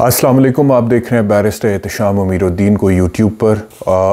अस्सलाम वालेकुम, आप देख रहे हैं बैरिस्टर एहतशाम अमीरुद्दीन को यूट्यूब पर।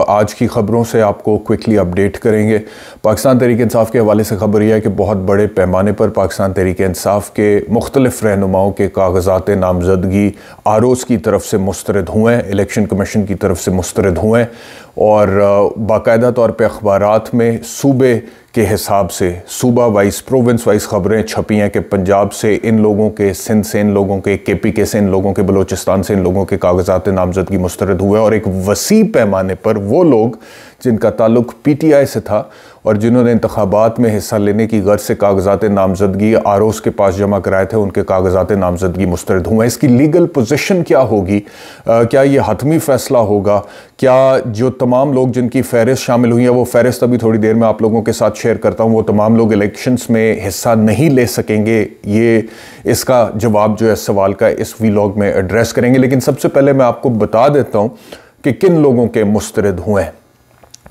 आज की ख़बरों से आपको क्विकली अपडेट करेंगे। पाकिस्तान तहरीक इंसाफ के हवाले से खबर यह है कि बहुत बड़े पैमाने पर पाकिस्तान तहरीक इंसाफ के मुख्तलिफ़ रहनुमाओं के कागजात नामजदगी आरोज़ की तरफ़ से मुस्तरद हुए हैं, इलेक्शन कमीशन की तरफ़ से मुस्तरद हुए हैं। और बाकायदा तौर पर अखबार में सूबे के हिसाब से, सूबा वाइज प्रोविंस वाइज खबरें छपी हैं कि पंजाब से इन लोगों के, सिंध से इन लोगों के के पी के से इन लोगों के, बलोचिस्तान से इन लोगों के कागजात नामजदगी मुस्तरद हुए और एक वसी पैमाने पर वो लोग, जिनका ताल्लुक पी टी आई से था और जिन्होंने इंतबात में हिस्सा लेने की गर्ज से कागजात नामजदगी आर ओस के पास जमा कराए थे उनके कागजात नामजदगी मुस्तरद हुए हैं। इसकी लीगल पोजिशन क्या होगी? आ, क्या ये हतमी फ़ैसला होगा? क्या जो तमाम लोग जिनकी फहरिस्त शामिल हुई है वो फहरिस्त अभी थोड़ी देर में आप लोगों के साथ शेयर करता हूँ वो तमाम लोग इलेक्शंस में हिस्सा नहीं ले सकेंगे? ये इसका जवाब जो है सवाल का इस वीलॉग में एड्रेस करेंगे। लेकिन सबसे पहले मैं आपको बता देता हूँ कि किन लोगों के मुस्तरद हुए हैं।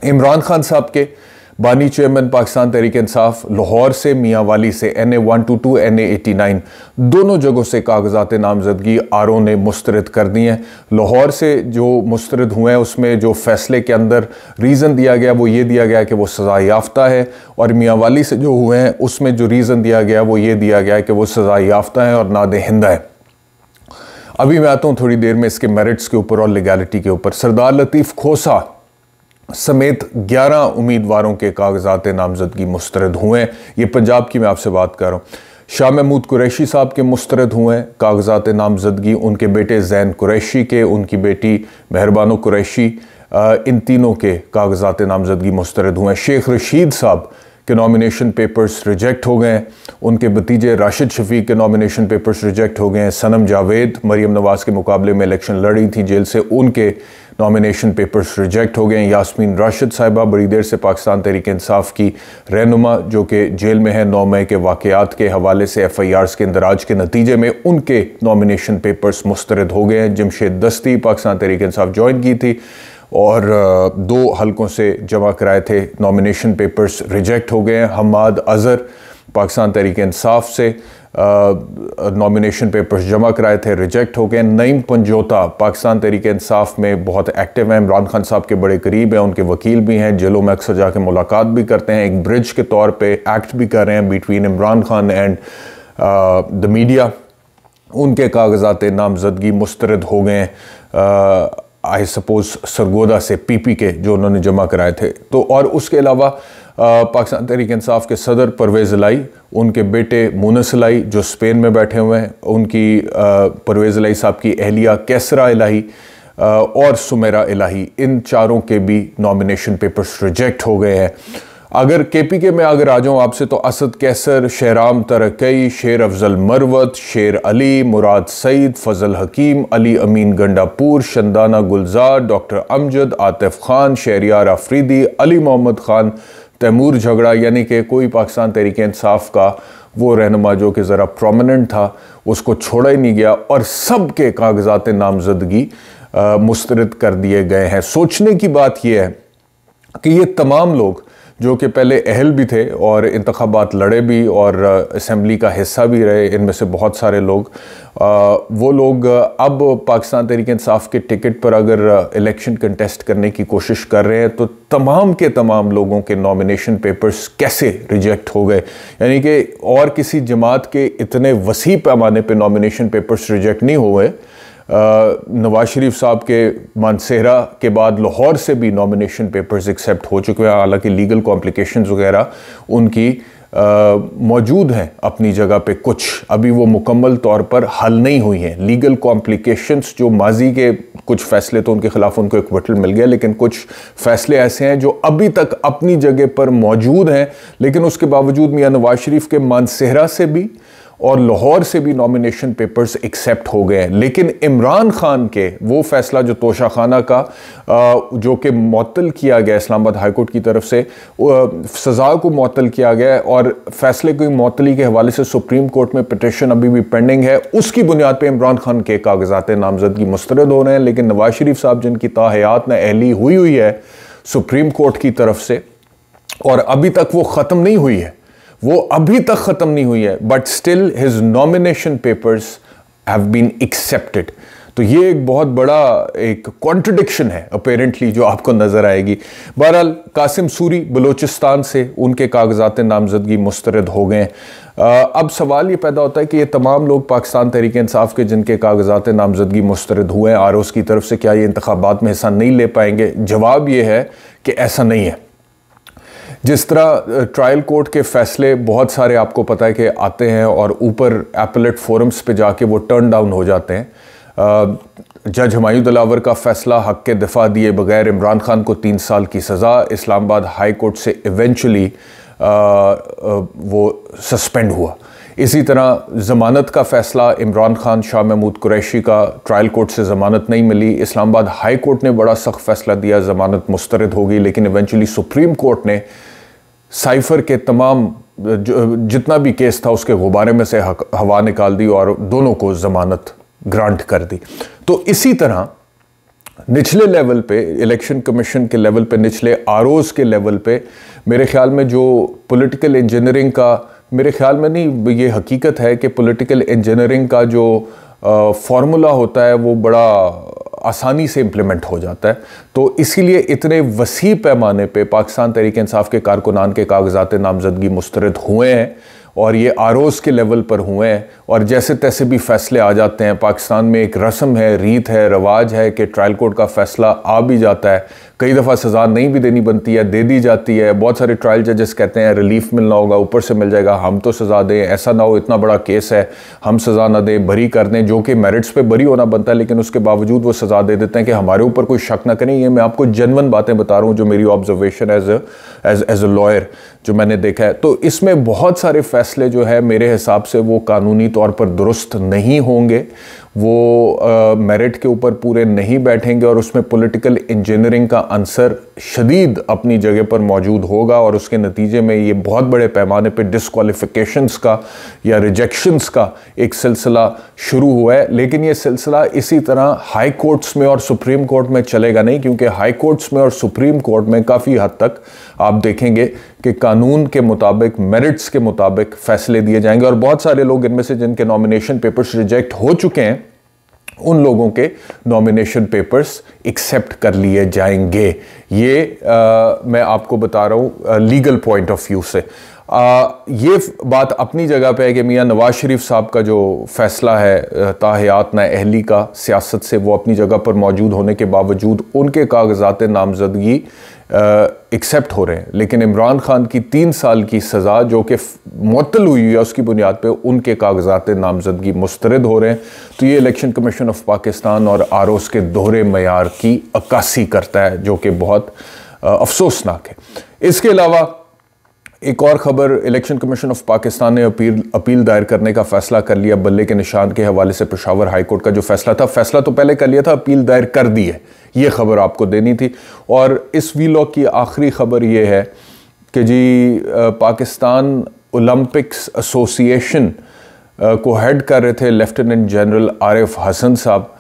इमरान खान साहब के बानी चेयरमैन पाकिस्तान तहरीक इंसाफ, लाहौर से मियाँ वाली से N A one two two N A eighty nine दोनों जगहों से कागजात नामजदगी आर ओ ने मुस्तरद कर दी हैं। लाहौर से जो मुस्तरद हुए हैं, उसमें जो फैसले के अंदर रीज़न दिया गया, वो ये दिया गया कि वो सज़ा याफ्ता है। और मियाँ वाली से जो हुए हैं, उसमें जो रीज़न दिया गया, वो ये दिया गया कि वो सज़ा याफ्ता है और नाद हिंदा है। अभी मैं आता हूँ थोड़ी देर में इसके मेरिट्स के ऊपर और लीगैलिटी के ऊपर। सरदार लतीफ़ खोसा समेत 11 उम्मीदवारों के कागजात नामजदगी मुस्तरद हुए हैं। ये पंजाब की मैं आपसे बात कर रहा हूँ। शाह महमूद कुरैशी साहब के मुस्तरद हुए कागजात नामजदगी उनके बेटे जैन कुरैशी के, उनकी बेटी मेहरबानो कुरैशी इन तीनों के कागजात नामजदगी मुस्तरद हुए शेख रशीद साहब के नॉमिनेशन पेपर्स रिजेक्ट हो गए उनके भतीजे राशिद शफीक के नॉमिनेशन पेपर्स रिजेक्ट हो गए हैं। सनम जावेद मरीम नवाज़ के मुकाबले में इलेक्शन लड़ी थी जेल से, उनके नॉमिनेशन पेपर्स रिजेक्ट हो गए यासमीन राशिद साहिबा बड़ी देर से पाकिस्तान तहरीक इंसाफ की रहनुमा, जो कि जेल में है, नौ मई के वाक़ात के हवाले से एफ़ आई आर्स के इंदराज के नतीजे में उनके नॉमिनेशन पेपर्स मुस्तरद हो गए हैं। जमशेद दस्ती पाकिस्तान तहरीक इंसाफ ज्वाइन की थी और दो हलकों से जमा कराए थे। नॉमिनेशन पेपर्स रिजेक्ट हो गए हैं। हमाद अज़हर पाकिस्तान तहरीक इंसाफ से नॉमिनेशन पेपर्स जमा कराए थे रिजेक्ट हो गए। नईम पंजोता पाकिस्तान तहरीक इंसाफ में बहुत एक्टिव हैं। इमरान खान साहब के बड़े करीब हैं, उनके वकील भी हैं। जेलों में अक्सर जाके मुलाकात भी करते हैं। एक ब्रिज के तौर पे एक्ट भी कर रहे हैं between Imran Khan and the media उनके कागजात नामजदगी मुस्तरद हो गए आई सपोज़ सरगोदा से पीपी के, जो उन्होंने जमा कराए थे। तो और उसके अलावा पाकिस्तान तहरीक इंसाफ के सदर परवेज़ लाई। उनके बेटे मुनस लाई, जो स्पेन में बैठे हुए हैं, उनकी परवेज़ लाई साहब की अहलिया कैसरा इलाही और सुमेरा इलाही, इन चारों के भी नॉमिनेशन पेपर्स रिजेक्ट हो गए हैं। अगर के पी के में अगर आ जाऊँ आपसे तो असद कैसर शहराम तरकई शेर अफजल मरवत, शेर अली, मुराद सईद, फजल हकीम, अली अमीन गंडापुर, शंदाना गुलजार, डॉक्टर अमजद, आतिफ खान, शहरियार अफरीदी अली मोहम्मद खान तैमूर झगड़ा, यानी कि कोई पाकिस्तान तहरीक इंसाफ का वो रहनमा जो कि ज़रा प्रोमिनेंट था, उसको छोड़ा ही नहीं गया और सब के कागजात नामजदगी मुस्तरद कर दिए गए हैं। सोचने की बात यह है कि ये तमाम लोग जो कि पहले अहल भी थे और इंतबात लड़े भी और असम्बली का हिस्सा भी रहे इनमें से बहुत सारे लोग। आ, वो लोग अब पाकिस्तान तहरीक इंसाफ के टिकट पर अगर इलेक्शन कंटेस्ट करने की कोशिश कर रहे हैं तो तमाम के तमाम लोगों के नॉमिनेशन पेपर्स कैसे रिजेक्ट हो गए? यानी कि और किसी जमात के इतने वसी पैमाने पर नॉमिनेशन पेपर्स रिजेक्ट नहीं हुए। नवाज़ शरीफ साहब के मानसेहरा के बाद लाहौर से भी नॉमिनेशन पेपर्स एक्सेप्ट हो चुके हैं, हालाँकि लीगल कॉम्प्लिकेशन वगैरह उनकी मौजूद हैं अपनी जगह पे कुछ। अभी वो मुकम्मल तौर पर हल नहीं हुई हैं। लीगल कॉम्प्लिकेशंस जो माजी के कुछ फैसले तो उनके ख़िलाफ़ उनको एक वटल मिल गया, लेकिन कुछ फैसले ऐसे हैं जो अभी तक अपनी जगह पर मौजूद हैं। लेकिन उसके बावजूद मियाँ नवाज़ शरीफ के मानसेहरा से भी और लाहौर से भी नॉमिनेशन पेपर्स एक्सेप्ट हो गए हैं। लेकिन इमरान खान के वो फैसला जो तोशा खाना का जो कि मअतल किया गया इस्लामाबाद हाईकोर्ट की तरफ़ से सज़ा को मअतल किया गया और फैसले की मअतली के हवाले से सुप्रीम कोर्ट में पटिशन अभी भी पेंडिंग है। उसकी बुनियाद पर इमरान खान के कागजात नामजदगी मुस्तरद हो रहे हैं, लेकिन नवाज़ शरीफ साहब जिनकी ताहयात न अहली हुई हुई है सुप्रीम कोर्ट की तरफ़ से, और अभी तक वो ख़त्म नहीं हुई है। वो अभी तक ख़त्म नहीं हुई है but still his nomination papers have been accepted तो ये एक बहुत बड़ा एक कॉन्ट्रडिक्शन है अपेरेंटली जो आपको नज़र आएगी। बहरहाल, कासिम सूरी बलोचिस्तान से उनके कागजात नामजदगी मुस्तरद हो गए अब सवाल ये पैदा होता है कि ये तमाम लोग पाकिस्तान तहरीक इंसाफ के, जिनके कागजात नामजदगी मुस्तरद हुए हैं, आर की तरफ़ से क्या ये इंतबात में हिस्सा नहीं ले पाएँगे? जवाब ये है कि ऐसा नहीं है। जिस तरह ट्रायल कोर्ट के फैसले बहुत सारे आपको पता है कि आते हैं और ऊपर एपलेट फोरम्स पे जाके वो टर्न डाउन हो जाते हैं। जज हमायूं दिलावर का फैसला हक के दफ़ा दिए बगैर इमरान खान को तीन साल की सज़ा, इस्लामाबाद हाई कोर्ट से इवेंचुअली वो सस्पेंड हुआ। इसी तरह ज़मानत का फ़ैसला इमरान खान, शाह महमूद कुरैशी का ट्रायल कोर्ट से ज़मानत नहीं मिली। इस्लामाबाद हाई कोर्ट ने बड़ा सख्त फ़ैसला दिया, ज़मानत मुस्तरद होगी, लेकिन इवेंचुअली सुप्रीम कोर्ट ने साइफर के तमाम जितना भी केस था उसके गुब्बारे में से हवा निकाल दी और दोनों को ज़मानत ग्रांट कर दी। तो इसी तरह निचले लेवल पे, इलेक्शन कमीशन के लेवल पे, निचले आर के लेवल पे, मेरे ख्याल में जो पॉलिटिकल इंजीनियरिंग का मेरे ख्याल में नहीं ये हकीकत है कि पॉलिटिकल इंजीनियरिंग का जो फार्मूला होता है, वो बड़ा आसानी से इम्प्लीमेंट हो जाता है। तो इसीलिए इतने वसी पैमाने पे पाकिस्तान तहरीक इंसाफ के कारकुनान के कागजात नामजदगी मुस्तरद हुए हैं। और ये आरोज़ के लेवल पर हुए हैं। और जैसे तैसे भी फैसले आ जाते हैं, पाकिस्तान में एक रस्म है, रीत है, रवाज है कि ट्रायल कोर्ट का फैसला आ भी जाता है। कई दफ़ा सज़ा नहीं भी देनी बनती है, दे दी जाती है। बहुत सारे ट्रायल जजेस कहते हैं, रिलीफ मिलना होगा, ऊपर से मिल जाएगा, हम तो सज़ा दें, ऐसा ना हो, इतना बड़ा केस है, हम सज़ा ना दें बरी कर दें, जो कि मेरिट्स पे बरी होना बनता है, लेकिन उसके बावजूद वो सज़ा दे देते हैं कि हमारे ऊपर कोई शक ना करें। ये मैं आपको जनवन बातें बता रहा हूँ, जो मेरी observation as as as a lawyer जो मैंने देखा है। तो इसमें बहुत सारे फैसले जो है मेरे हिसाब से वो कानूनी तौर पर दुरुस्त नहीं होंगे। वो मेरिट के ऊपर पूरे नहीं बैठेंगे और उसमें पॉलिटिकल इंजीनियरिंग का आंसर शदीद अपनी जगह पर मौजूद होगा और उसके नतीजे में ये बहुत बड़े पैमाने पे डिसक्वालिफिकेशंस का या रिजेक्शंस का एक सिलसिला शुरू हुआ है। लेकिन ये सिलसिला इसी तरह हाई कोर्ट्स में और सुप्रीम कोर्ट में चलेगा नहीं, क्योंकि हाई कोर्ट्स में और सुप्रीम कोर्ट में काफ़ी हद तक आप देखेंगे कि कानून के मुताबिक मेरिट्स के मुताबिक फैसले दिए जाएँगे। और बहुत सारे लोग इनमें से जिनके नॉमिनेशन पेपर्स रिजेक्ट हो चुके हैं उन लोगों के नॉमिनेशन पेपर्स एक्सेप्ट कर लिए जाएँगे। ये आ, मैं आपको बता रहा हूँ लीगल पॉइंट ऑफ़ व्यू से। आ, ये बात अपनी जगह पे है कि मियाँ नवाज़ शरीफ साहब का जो फैसला है ताहयात न अहली का सियासत से वो अपनी जगह पर मौजूद होने के बावजूद उनके कागजात नामजदगी एक्सेप्ट हो रहे हैं। लेकिन इमरान खान की तीन साल की सज़ा, जो कि मुतल हुई है उसकी बुनियाद पर उनके कागजात नामजदगी मुस्तरद हो रहे हैं। तो ये इलेक्शन कमीशन ऑफ़ पाकिस्तान और आर ओस के दोहरे मैार की अक्सी करता है, जो कि बहुत अफसोसनाक है। इसके अलावा, एक और खबर, इलेक्शन कमीशन ऑफ़ पाकिस्तान ने अपील अपील दायर करने का फैसला कर लिया। बल्ले के निशान के हवाले से पेशावर हाई कोर्ट का जो फैसला था, फैसला तो पहले कर लिया था, अपील दायर कर दी है। ये खबर आपको देनी थी। और इस वीलॉग की आखिरी खबर ये है कि जी पाकिस्तान ओलंपिक्स एसोसिएशन को हेड कर रहे थे लेफ्टिनेंट जनरल आरिफ हसन साहब।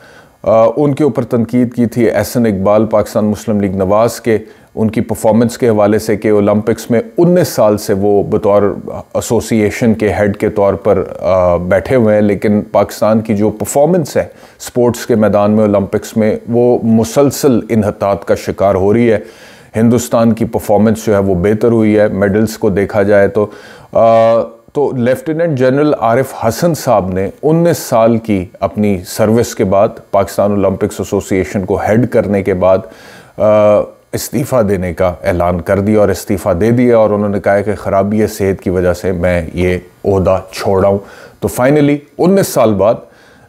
उनके ऊपर तनकीद की थी एहसन इकबाल, पाकिस्तान मुस्लिम लीग नवाज़ के। उनकी परफॉर्मेंस के हवाले से कि ओलंपिक्स में 19 साल से वो बतौर एसोसिएशन के हेड के तौर पर बैठे हुए हैं। लेकिन पाकिस्तान की जो परफॉर्मेंस है स्पोर्ट्स के मैदान में ओलंपिक्स में वो मुसलसल इनहतात का शिकार हो रही है। हिंदुस्तान की परफॉर्मेंस जो है वो बेहतर हुई है मेडल्स को देखा जाए तो। आ, तो लेफ्टिनेंट जनरल आरिफ हसन साहब ने 19 साल की अपनी सर्विस के बाद पाकिस्तान ओलंपिक्स एसोसिएशन को हेड करने के बाद आ, इस्तीफ़ा देने का ऐलान कर दिया और इस्तीफ़ा दे दिया और उन्होंने कहा कि ख़राबी है सेहत की वजह से मैं ये अहदा छोड़ रहा हूँ। तो फाइनली 19 साल बाद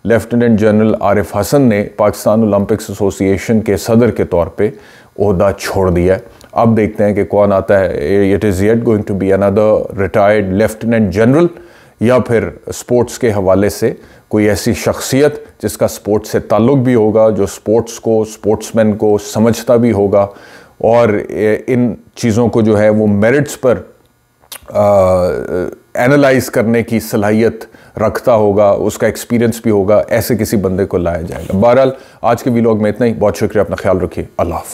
लेफ्टिनेंट जनरल आरिफ हसन ने पाकिस्तान ओलंपिक्स एसोसिएशन के सदर के तौर पे अहदा छोड़ दिया है। अब देखते हैं कि कौन आता है। It is yet going to be another retired lieutenant general या फिर स्पोर्ट्स के हवाले से कोई ऐसी शख्सियत जिसका स्पोर्ट्स से ताल्लुक़ भी होगा, जो स्पोर्ट्स को, स्पोर्ट्समैन को समझता भी होगा और इन चीज़ों को जो है वो मेरिट्स पर एनालाइज करने की सलाहियत रखता होगा, उसका एक्सपीरियंस भी होगा, ऐसे किसी बंदे को लाया जाएगा। बहरहाल, आज के वीलॉग में इतना ही। बहुत शुक्रिया, अपना ख्याल रखिए। अल्लाह हाफ़